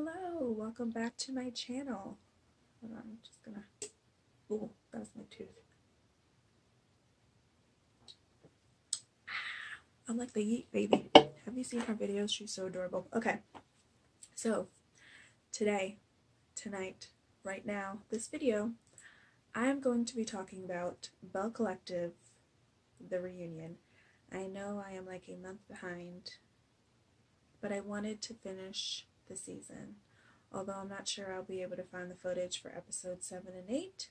Hello, welcome back to my channel. Hold on, I'm just gonna. Oh, that was my tooth. Ah, I'm like the Yeet baby. Have you seen her videos? She's so adorable. Okay, so today, tonight, right now, this video, I am going to be talking about Belle Collective, the reunion. I know I am like a month behind, but I wanted to finish the season. Although I'm not sure I'll be able to find the footage for episode 7 and 8.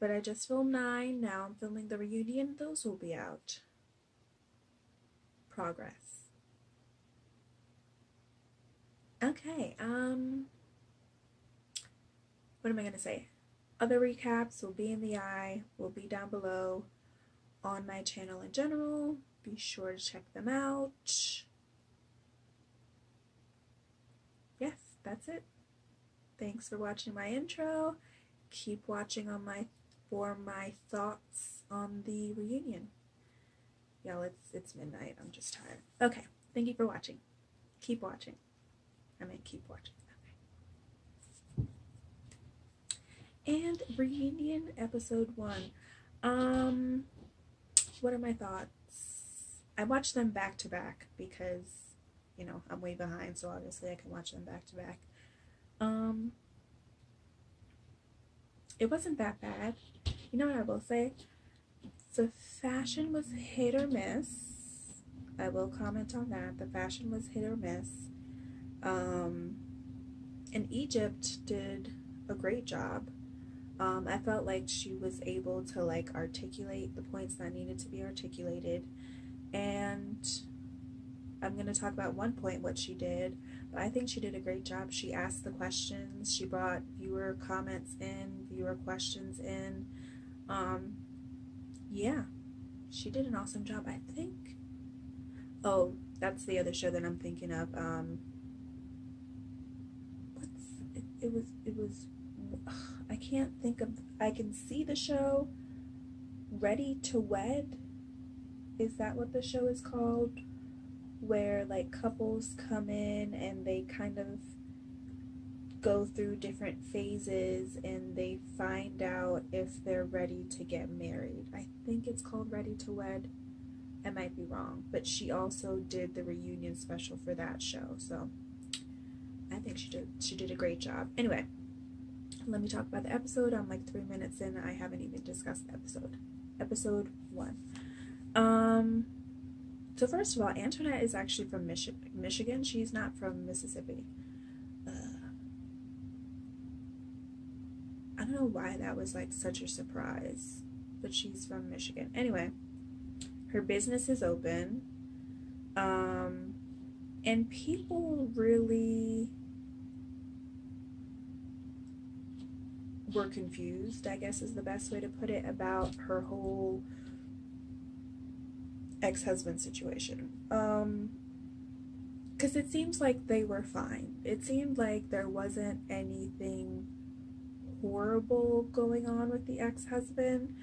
But I just filmed 9, now I'm filming the reunion, those will be out. Progress. Okay, um, what am I going to say? Other recaps will be in the eye, will be down below on my channel in general. Be sure to check them out. That's it. Thanks for watching my intro. Keep watching on my for my thoughts on the reunion. Y'all, it's it's midnight. I'm just tired. Okay, thank you for watching. Keep watching. I mean, keep watching. Okay. And reunion episode one. Um, what are my thoughts? I watched them back to back because, you know, I'm way behind, so obviously I can watch them back to back. Um, it wasn't that bad. You know what I will say? The fashion was hit or miss. I will comment on that. The fashion was hit or miss. Um, and Egypt did a great job. Um, I felt like she was able to like articulate the points that needed to be articulated. And I'm going to talk about one point what she did, but I think she did a great job. She asked the questions, she brought viewer comments in, viewer questions in. Um, yeah, she did an awesome job, I think. Oh, that's the other show that I'm thinking of. Um, what's it, it was it was I can't think of I can see the show Ready to Wed. Is that what the show is called? Where like couples come in and they kind of go through different phases and they find out if they're ready to get married. I think it's called Ready to Wed. I might be wrong, but she also did the reunion special for that show. So I think she did she did a great job. Anyway, let me talk about the episode. I'm like three minutes in. I haven't even discussed the episode. Episode one. Um. So first of all, Antoinette is actually from Michi- Michigan. She's not from Mississippi. Uh, I don't know why that was like such a surprise, but she's from Michigan. Anyway, her business is open. Um, and people really were confused, I guess is the best way to put it, about her whole ex husband situation. Um, because it seems like they were fine. It seemed like there wasn't anything horrible going on with the ex husband.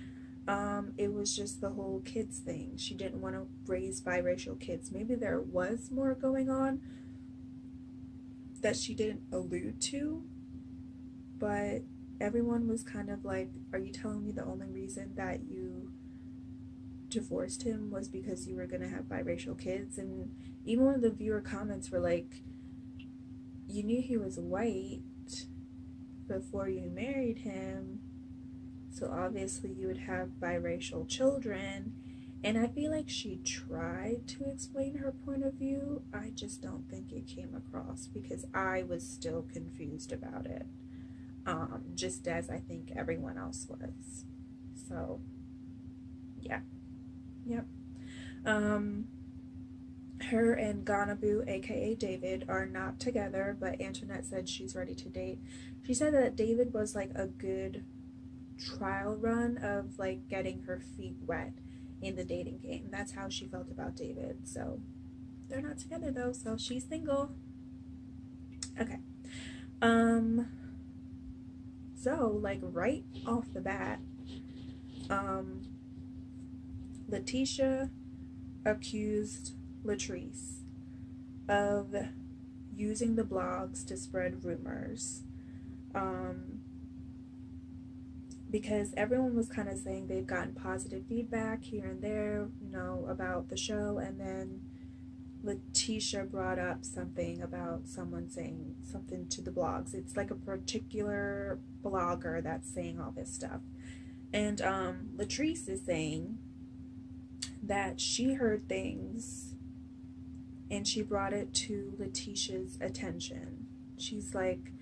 Um, it was just the whole kids thing. She didn't want to raise biracial kids. Maybe there was more going on that she didn't allude to, but everyone was kind of like, Are you telling me the only reason that you divorced him was because you were going to have biracial kids? And even one of the viewer comments were like, You knew he was white before you married him, so obviously you would have biracial children. And I feel like she tried to explain her point of view. I just don't think it came across because I was still confused about it um, just as I think everyone else was. So, yeah. Yep. Um, her and Ganabu, aka David, are not together, but Antoinette said she's ready to date. She said that David was like a good trial run of like getting her feet wet in the dating game. That's how she felt about David. So they're not together though, so she's single. Okay. Um so, like right off the bat, um, Letitia accused Latrice of using the blogs to spread rumors. Um, because everyone was kind of saying they've gotten positive feedback here and there, you know, about the show, and then Letitia brought up something about someone saying something to the blogs. It's like a particular blogger that's saying all this stuff. And um, Latrice is saying that she heard things and she brought it to Letitia's attention. She's like,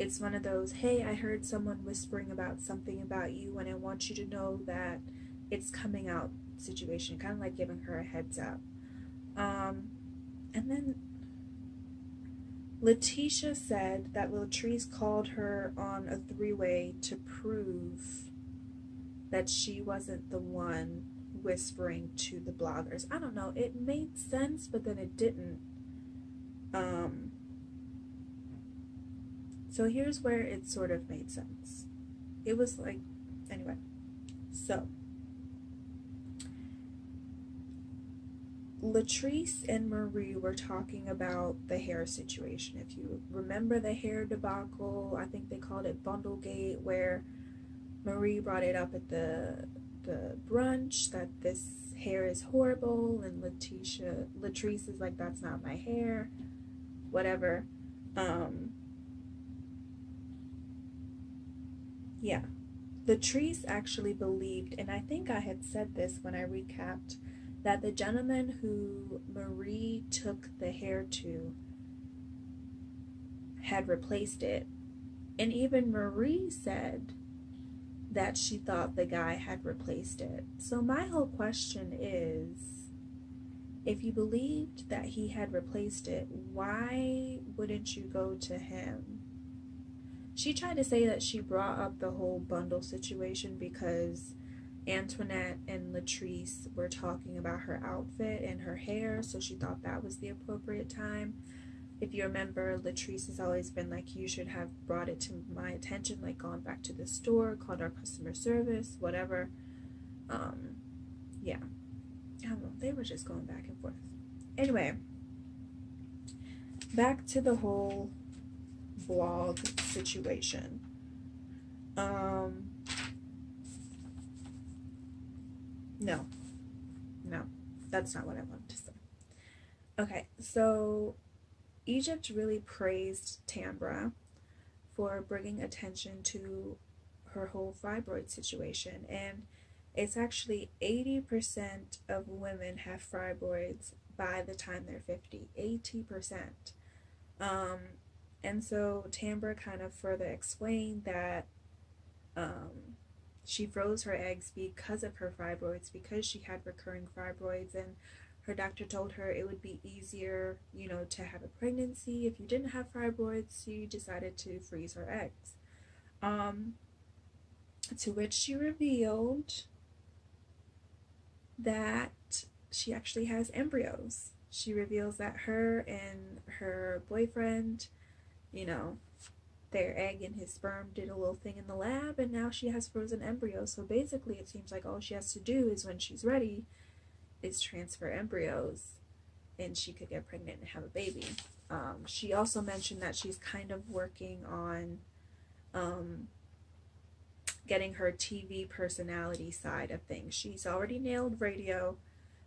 it's one of those, hey, I heard someone whispering about something about you and I want you to know that it's coming out situation, kind of like giving her a heads up. Um, and then Letitia said that Latrice called her on a three way to prove that she wasn't the one whispering to the bloggers. I don't know. It made sense, but then it didn't. Um, so here's where it sort of made sense. It was like, anyway. So, Latrice and Marie were talking about the hair situation. If you remember the hair debacle, I think they called it Bundlegate, where Marie brought it up at the the brunch that this hair is horrible, and Letitia Latrice is like, "That's not my hair," whatever. Um, yeah, Latrice actually believed, and I think I had said this when I recapped that the gentleman who Marie took the hair to had replaced it. And even Marie said that she thought the guy had replaced it. So, my whole question is if you believed that he had replaced it, why wouldn't you go to him? She tried to say that she brought up the whole bundle situation because Antoinette and Latrice were talking about her outfit and her hair, so she thought that was the appropriate time. If you remember, Latrice has always been like, you should have brought it to my attention, like gone back to the store, called our customer service, whatever. Um, yeah. I don't know, they were just going back and forth. Anyway, back to the whole vlog situation. Um, No. No. That's not what I wanted to say. Okay, so Egypt really praised Tambra for bringing attention to her whole fibroid situation. And it's actually 80% of women have fibroids by the time they're 50. 80%. Um, and so Tambra kind of further explained that um, she froze her eggs because of her fibroids, because she had recurring fibroids, and her doctor told her it would be easier, you know, to have a pregnancy if you didn't have fibroids. She decided to freeze her eggs. Um, to which she revealed that she actually has embryos. She reveals that her and her boyfriend, you know, their egg and his sperm did a little thing in the lab and now she has frozen embryos so basically it seems like all she has to do is when she's ready is transfer embryos and she could get pregnant and have a baby um, she also mentioned that she's kind of working on um, getting her tv personality side of things she's already nailed radio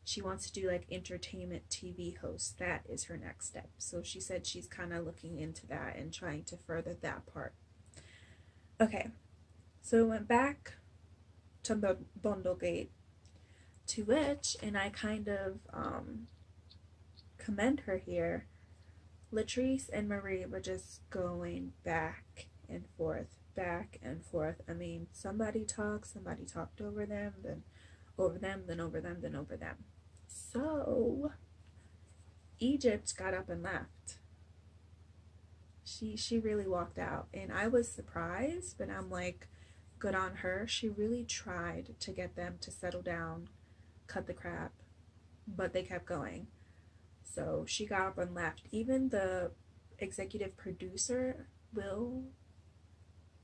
she wants to do like entertainment TV host. That is her next step. So she said she's kind of looking into that and trying to further that part. Okay, so we went back to the Bundlegate, to which, and I kind of um, commend her here. Latrice and Marie were just going back and forth, back and forth. I mean, somebody talked, somebody talked over them, then over them, then over them, then over them. So Egypt got up and left. She she really walked out and I was surprised, but I'm like good on her. She really tried to get them to settle down, cut the crap, but they kept going. So she got up and left. Even the executive producer, Will,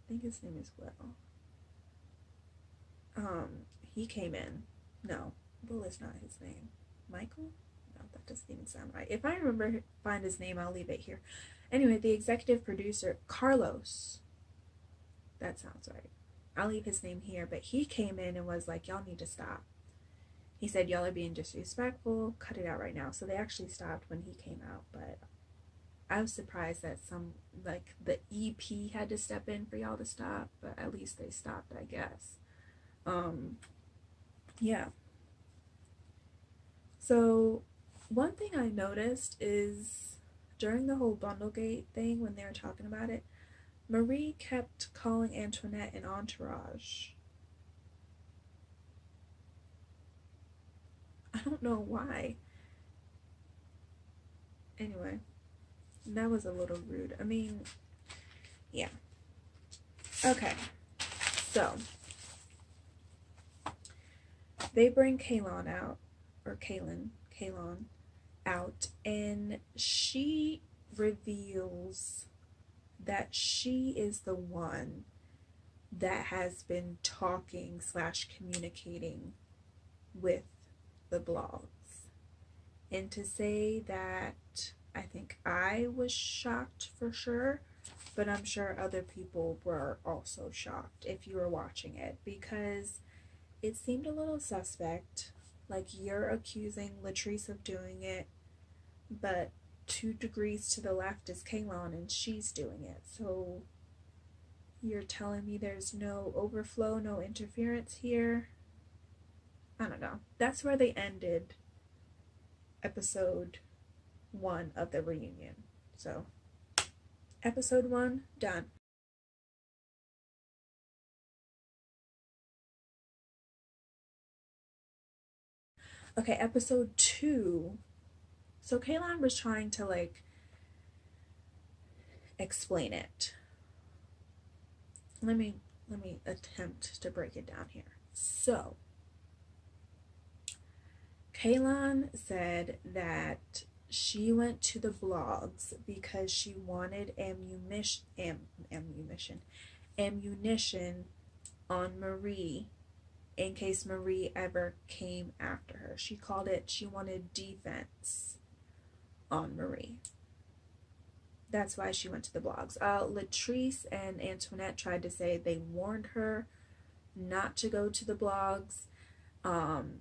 I think his name is Will. Um, he came in. No, Will is not his name. Michael? No. that doesn't even sound right. If I remember find his name, I'll leave it here. Anyway, the executive producer, Carlos. That sounds right. I'll leave his name here, but he came in and was like, Y'all need to stop. He said, Y'all are being disrespectful, cut it out right now. So they actually stopped when he came out, but I was surprised that some like the EP had to step in for y'all to stop, but at least they stopped, I guess. Um yeah. So one thing I noticed is during the whole Bundlegate thing when they were talking about it, Marie kept calling Antoinette an entourage. I don't know why. Anyway, that was a little rude. I mean, yeah. Okay, so they bring Kaylon out, or Kaylin, Kaylon out, and she reveals that she is the one that has been talking slash communicating with the blogs. And to say that I think I was shocked for sure, but I'm sure other people were also shocked if you were watching it because it seemed a little suspect. Like you're accusing Latrice of doing it, but two degrees to the left is Kaylon and she's doing it. So you're telling me there's no overflow, no interference here? I don't know. That's where they ended episode one of the reunion. So, episode one done. Okay, episode two. So Kaylon was trying to like explain it. Let me let me attempt to break it down here. So Kaylon said that she went to the blogs because she wanted ammunition, am, ammunition, ammunition on Marie in case Marie ever came after her. She called it, she wanted defense on Marie. That's why she went to the blogs. Uh, Latrice and Antoinette tried to say they warned her not to go to the blogs. Um,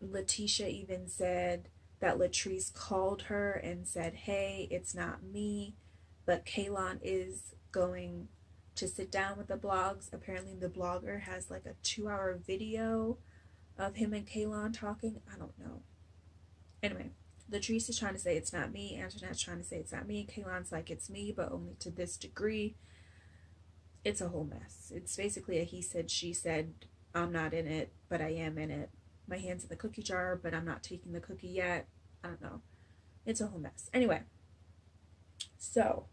Letitia even said that Latrice called her and said, Hey, it's not me, but Kaylon is going to sit down with the blogs. Apparently, the blogger has like a two hour video of him and Kaylon talking. I don't know. Anyway, Latrice is trying to say it's not me. Antoinette's trying to say it's not me. Kaylon's like it's me, but only to this degree. It's a whole mess. It's basically a he said, she said, I'm not in it, but I am in it my hands in the cookie jar, but I'm not taking the cookie yet. I don't know. It's a whole mess. Anyway, so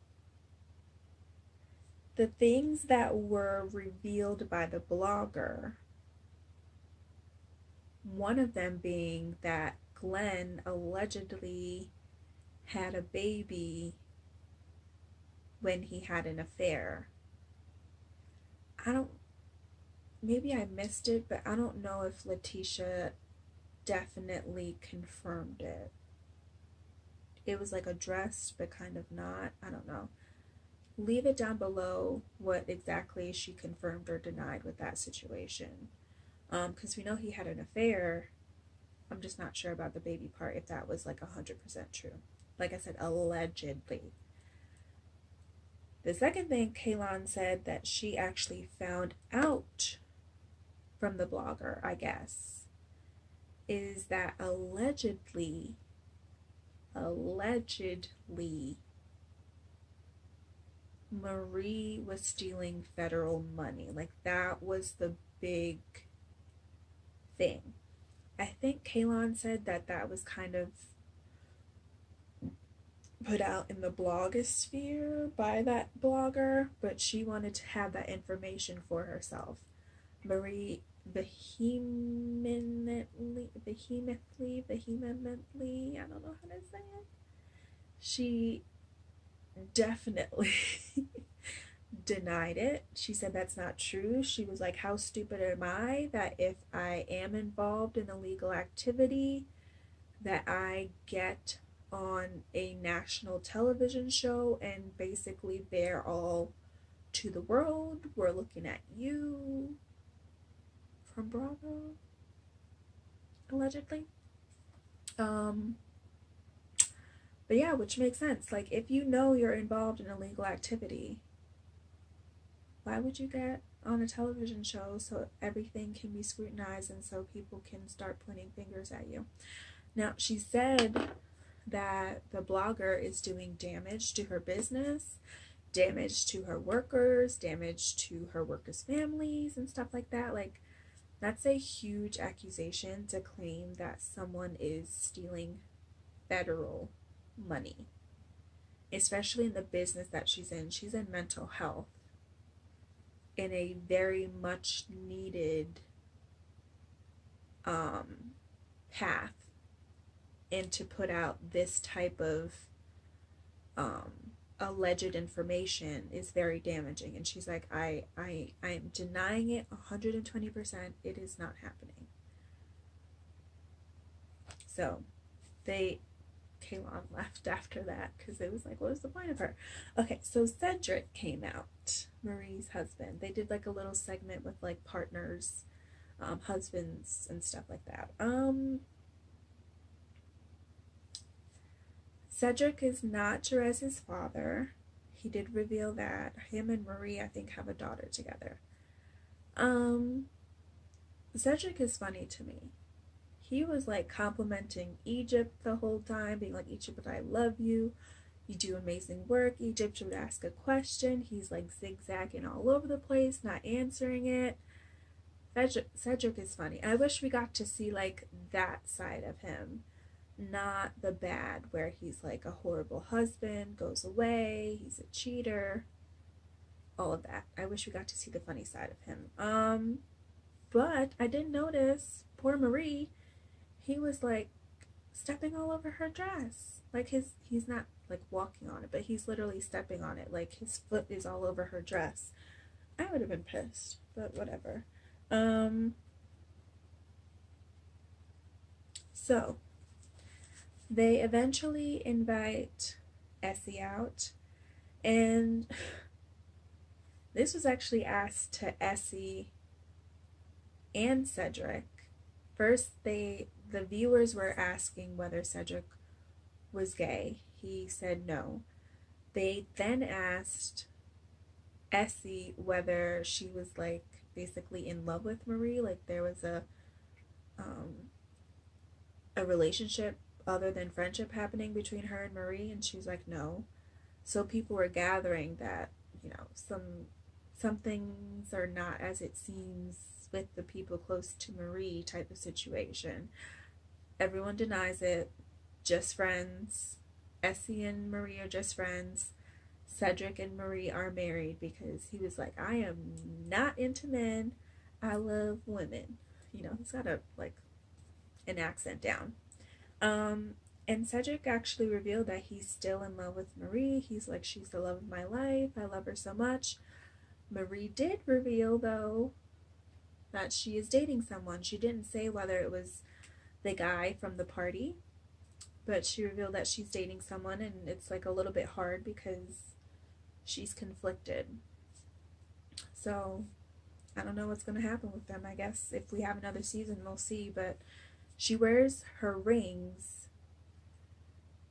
the things that were revealed by the blogger, one of them being that Glenn allegedly had a baby when he had an affair. I don't maybe I missed it, but I don't know if Letitia definitely confirmed it. It was like addressed, but kind of not. I don't know. Leave it down below what exactly she confirmed or denied with that situation. Because um, we know he had an affair. I'm just not sure about the baby part, if that was like 100% true. Like I said, allegedly. The second thing Kaylon said that she actually found out from the blogger, I guess, is that allegedly, allegedly, Marie was stealing federal money. Like that was the big thing. I think Kaylon said that that was kind of put out in the blogosphere by that blogger, but she wanted to have that information for herself. Marie vehemently, vehemently, vehemently, I don't know how to say it. She definitely denied it. She said that's not true. She was like, How stupid am I that if I am involved in illegal activity, that I get on a national television show and basically they're all to the world. We're looking at you from Bravo, allegedly. Um, but yeah, which makes sense. Like, if you know you're involved in illegal activity, why would you get on a television show so everything can be scrutinized and so people can start pointing fingers at you? Now, she said that the blogger is doing damage to her business, damage to her workers, damage to her workers' families, and stuff like that. Like, that's a huge accusation to claim that someone is stealing federal money, especially in the business that she's in. She's in mental health in a very much needed um, path and to put out this type of um, alleged information is very damaging and she's like i i i am denying it 120% it is not happening so they Kaylon left after that because it was like, what was the point of her? Okay, so Cedric came out, Marie's husband. They did like a little segment with like partners, um, husbands, and stuff like that. Um, Cedric is not Jerez's father. He did reveal that. Him and Marie, I think, have a daughter together. Um, Cedric is funny to me he was like complimenting Egypt the whole time, being like, Egypt, I love you. You do amazing work. Egypt would ask a question. He's like zigzagging all over the place, not answering it. Cedric, Cedric is funny. I wish we got to see like that side of him, not the bad, where he's like a horrible husband, goes away, he's a cheater, all of that. I wish we got to see the funny side of him. Um, but I didn't notice poor Marie he was like stepping all over her dress. Like his he's not like walking on it, but he's literally stepping on it. Like his foot is all over her dress. I would have been pissed, but whatever. Um so they eventually invite Essie out and this was actually asked to Essie and Cedric. First they the viewers were asking whether Cedric was gay. He said no. They then asked Essie whether she was like basically in love with Marie, like there was a um a relationship other than friendship happening between her and Marie and she's like no. So people were gathering that, you know, some some things are not as it seems with the people close to Marie type of situation. Everyone denies it. Just friends. Essie and Marie are just friends. Cedric and Marie are married because he was like, I am not into men. I love women. You know, he's got a like an accent down. Um, and Cedric actually revealed that he's still in love with Marie. He's like, she's the love of my life. I love her so much. Marie did reveal though that she is dating someone. She didn't say whether it was the guy from the party, but she revealed that she's dating someone and it's like a little bit hard because she's conflicted. So I don't know what's going to happen with them. I guess if we have another season, we'll see. But she wears her rings.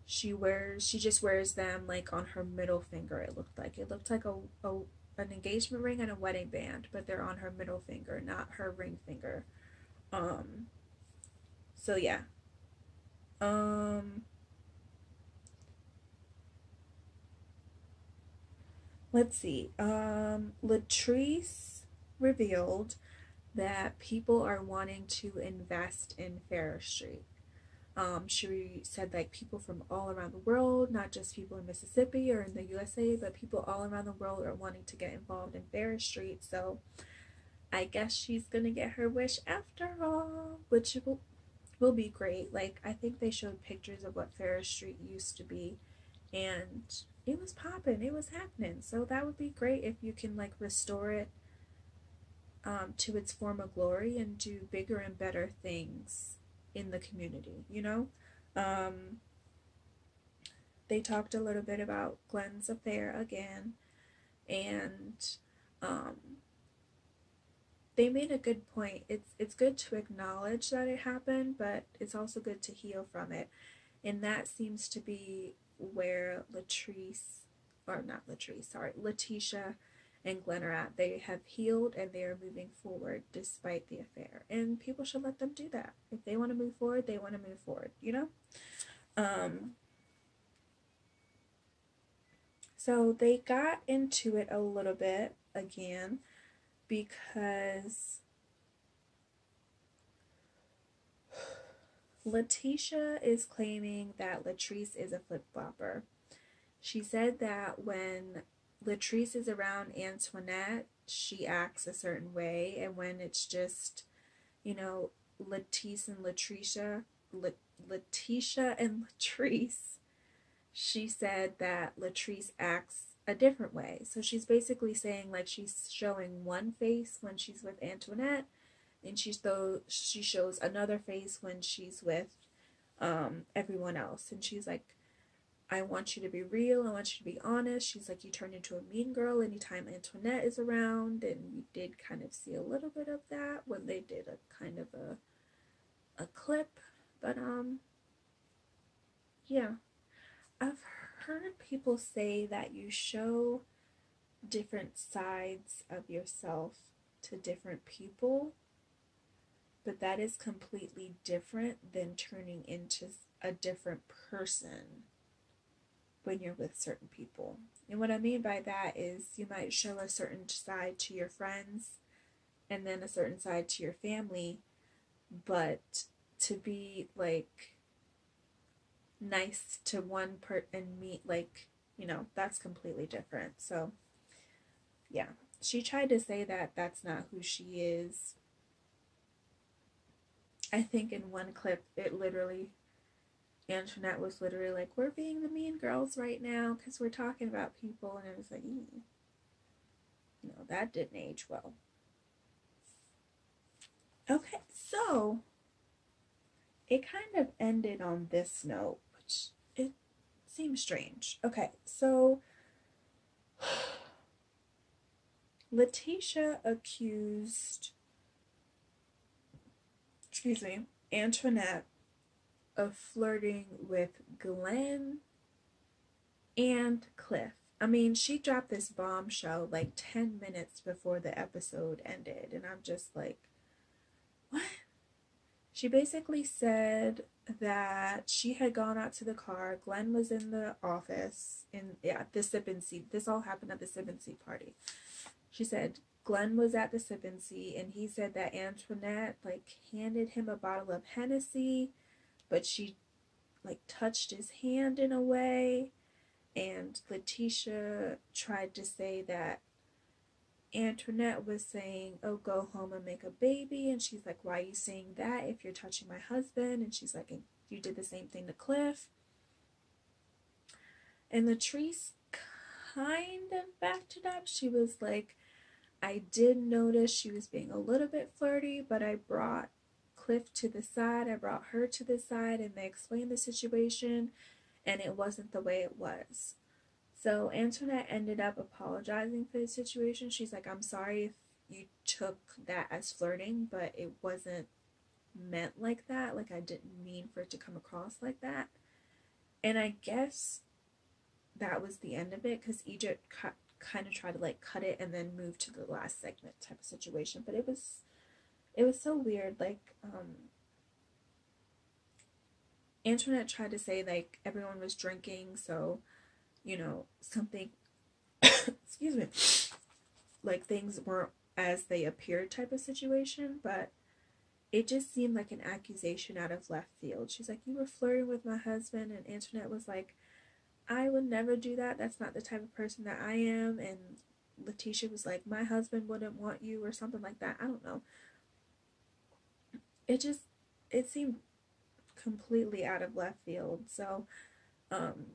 She wears, she just wears them like on her middle finger. It looked like it looked like a, a an engagement ring and a wedding band, but they're on her middle finger, not her ring finger. Um, so yeah. Um Let's see. Um Latrice revealed that people are wanting to invest in Farish Street. Um, she said like people from all around the world, not just people in Mississippi or in the USA, but people all around the world are wanting to get involved in Farish Street. So I guess she's gonna get her wish after all, which will will be great. Like I think they showed pictures of what Farish Street used to be and it was popping, it was happening. So that would be great if you can like restore it um, to its former glory and do bigger and better things in the community, you know? Um, they talked a little bit about Glenn's affair again, and um, they made a good point. It's it's good to acknowledge that it happened, but it's also good to heal from it, and that seems to be where Latrice, or not Latrice, sorry, Letitia and at. They have healed and they are moving forward despite the affair, and people should let them do that. If they want to move forward, they want to move forward. You know. Um, so they got into it a little bit again because Letitia is claiming that Latrice is a flip flopper. She said that when Latrice is around Antoinette, she acts a certain way, and when it's just, you know, Letice and Latricia, Letitia and Latrice, she said that Latrice acts a different way. So she's basically saying like she's showing one face when she's with Antoinette, and she's though she shows another face when she's with um, everyone else. And she's like, I want you to be real. I want you to be honest. She's like, you turn into a mean girl anytime Antoinette is around, and we did kind of see a little bit of that when they did a kind of a a clip, but um, yeah, I've heard people say that you show different sides of yourself to different people, but that is completely different than turning into a different person when you're with certain people. And what I mean by that is you might show a certain side to your friends and then a certain side to your family, but to be like nice to one part and meet like you know that's completely different. So yeah. She tried to say that that's not who she is. I think in one clip it literally antoinette was literally like we're being the mean girls right now because we're talking about people and I was like mm. no that didn't age well okay so it kind of ended on this note which it seems strange. Okay, so Letitia accused, excuse me, Antoinette of flirting with Glenn and Cliff. I mean, she dropped this bombshell like 10 minutes before the episode ended, and I'm just like, what? She basically said that she had gone out to the car. Glenn was in the office in yeah, the sip and see. This all happened at the sip and see party. She said Glenn was at the sip and see and he said that Antoinette like handed him a bottle of Hennessy, but she like touched his hand in a way and Letitia tried to say that Antoinette was saying, Oh, go home and make a baby. And she's like, Why are you saying that if you're touching my husband? And she's like, You did the same thing to Cliff. And Latrice kind of backed it up. She was like, I did notice she was being a little bit flirty, but I brought Cliff to the side. I brought her to the side and they explained the situation, and it wasn't the way it was. So Antoinette ended up apologizing for the situation. She's like, I'm sorry if you took that as flirting, but it wasn't meant like that. Like, I didn't mean for it to come across like that. And I guess that was the end of it because Egypt cut, kind of tried to like cut it and then move to the last segment type of situation. But it was, it was so weird. Like, um, Antoinette tried to say like everyone was drinking, so you know, something, excuse me, like things weren't as they appeared type of situation, but it just seemed like an accusation out of left field. She's like, You were flirting with my husband, and Antoinette was like, I would never do that. That's not the type of person that I am. And Letitia was like, My husband wouldn't want you, or something like that. I don't know. It just, it seemed completely out of left field. So, um,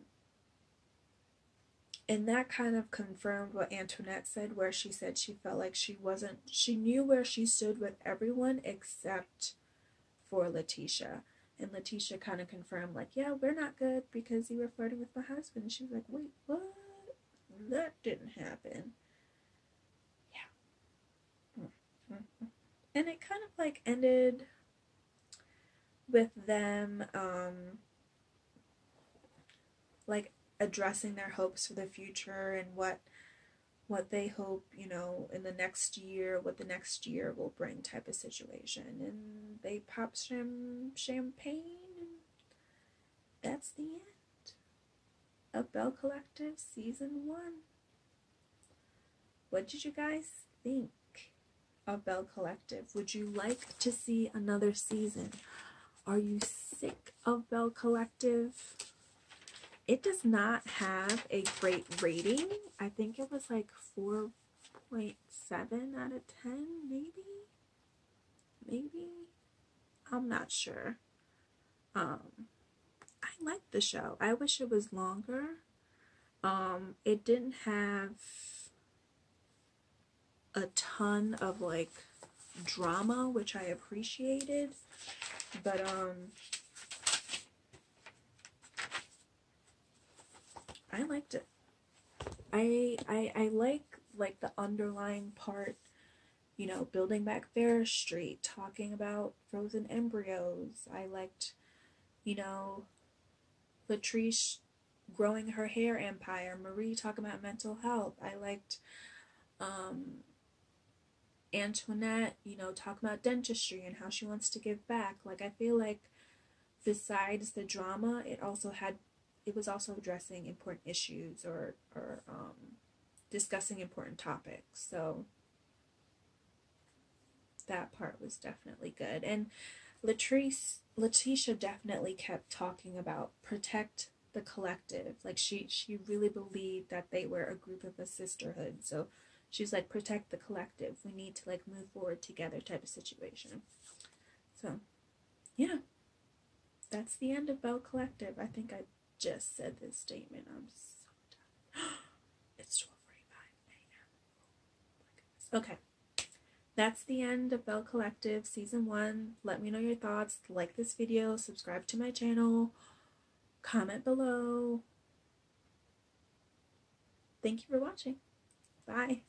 and that kind of confirmed what Antoinette said, where she said she felt like she wasn't, she knew where she stood with everyone except for Letitia. And Letitia kind of confirmed, like, yeah, we're not good because you were flirting with my husband. And she was like, wait, what? That didn't happen. Yeah. Mm-hmm. And it kind of like ended with them, um, like addressing their hopes for the future and what what they hope, you know, in the next year, what the next year will bring type of situation. And they pop some champagne that's the end of Belle Collective season one. What did you guys think of Belle Collective? Would you like to see another season? Are you sick of Belle Collective? It does not have a great rating. I think it was like 4.7 out of 10, maybe? Maybe? I'm not sure. Um, I like the show. I wish it was longer. Um, it didn't have a ton of like drama, which I appreciated. But um I liked it. I I I like like the underlying part, you know, building back Farish Street, talking about frozen embryos. I liked, you know, Latrice growing her hair empire, Marie talking about mental health. I liked um Antoinette, you know, talking about dentistry and how she wants to give back. Like I feel like besides the drama, it also had it was also addressing important issues or or um, discussing important topics. So that part was definitely good. And Latrice Letitia definitely kept talking about protect the collective. Like she she really believed that they were a group of a sisterhood. So she's like protect the collective. We need to like move forward together type of situation. So yeah. That's the end of Belle Collective. I think I just said this statement. I'm so done. it's 12:45 a.m. Okay. That's the end of Belle Collective season 1. Let me know your thoughts. Like this video, subscribe to my channel, comment below. Thank you for watching. Bye.